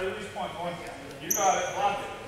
release point going. You got it. Block it.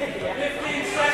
15 seconds.